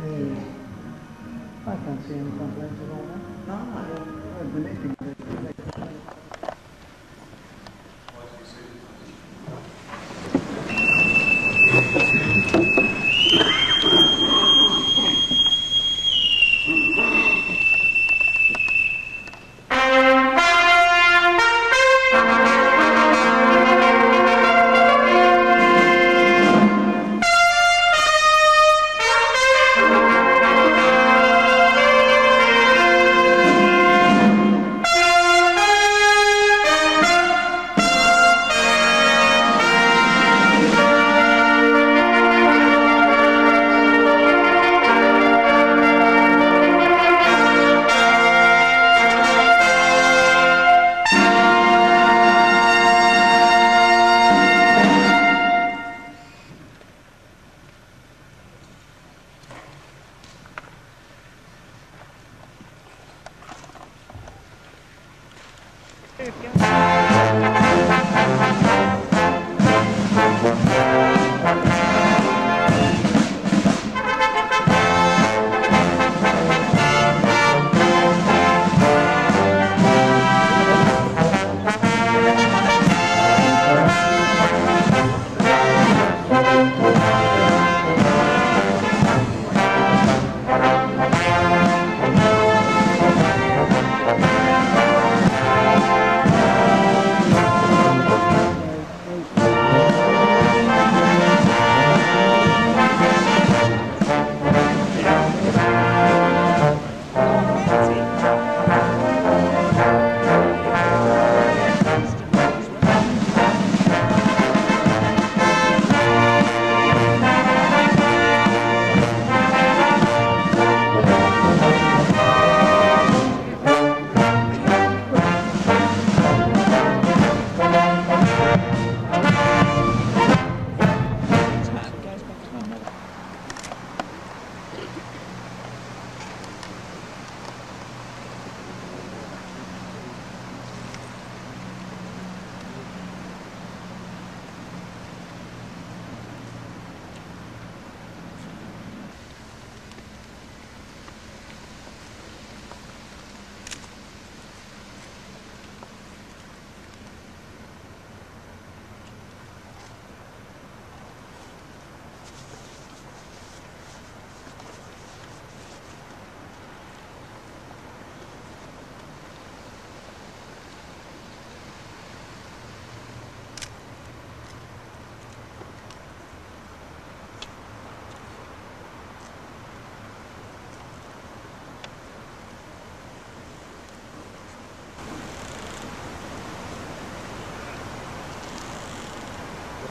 Mm. I can't see him complaining at all. No, I don't.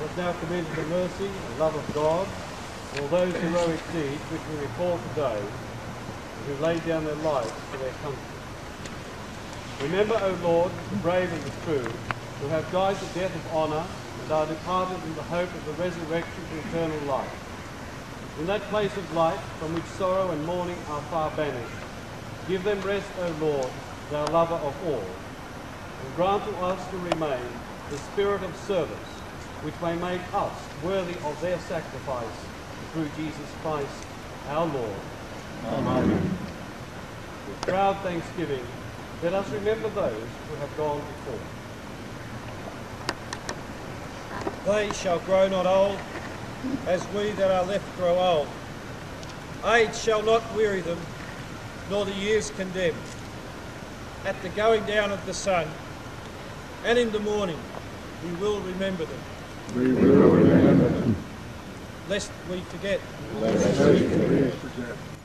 Us now commend the mercy and love of God for those heroic deeds which we recall today, who laid down their lives for their country. Remember, O Lord, the brave and the true, who have died the death of honour and are departed in the hope of the resurrection to eternal life. In that place of light from which sorrow and mourning are far banished, give them rest, O Lord, thou lover of all, and grant to us to remain the spirit of service, which may make us worthy of their sacrifice through Jesus Christ our Lord. Amen. With proud thanksgiving, let us remember those who have gone before. They shall grow not old, as we that are left grow old. Age shall not weary them, nor the years condemn. At the going down of the sun, and in the morning, we will remember them, We will remember lest we forget. Lest we forget.